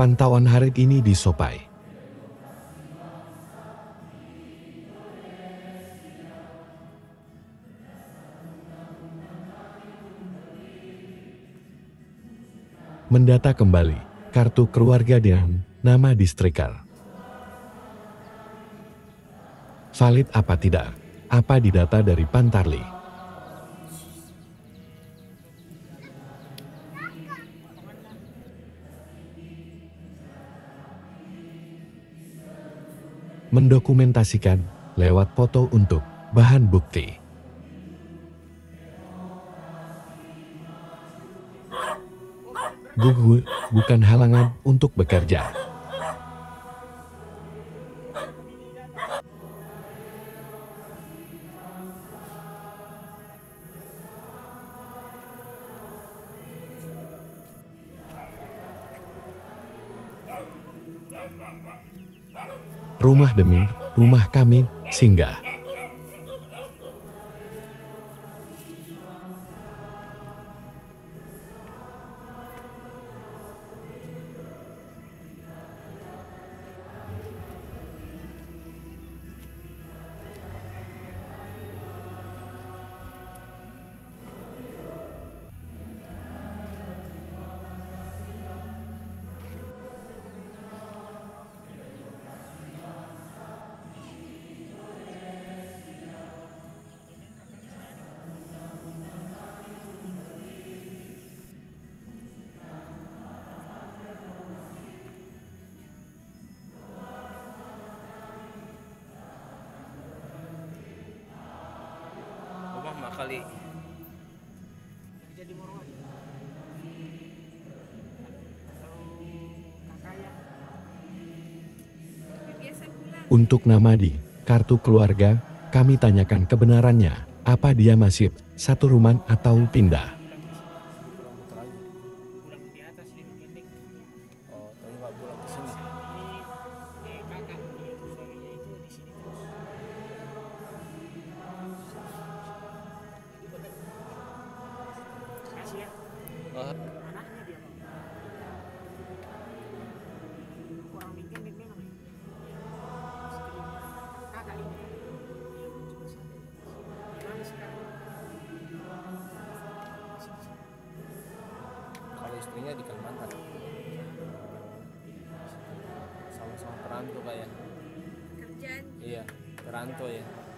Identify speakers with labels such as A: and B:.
A: Pantauan hari ini di Sopai. Mendata kembali kartu keluarga dan nama distriker. Valid apa tidak? Apa didata dari Pantarli? Mendokumentasikan lewat foto untuk bahan bukti. Google bukan halangan untuk bekerja. Rumah demi rumah kami singgah.
B: Kali.
C: jadi moro aja. Kalau kakak ya
A: Untuk nama di kartu keluarga, kami tanyakan kebenarannya. Apa dia masih satu rumah atau pindah?
C: Ya.
B: Oh,
C: Anaknya dia mau. Orang bikin memang. Kakak ini.
B: Kalau istrinya di Kalimantan. Sama-sama perantau kayak.
D: kerjaan
B: Iya, perantau ya.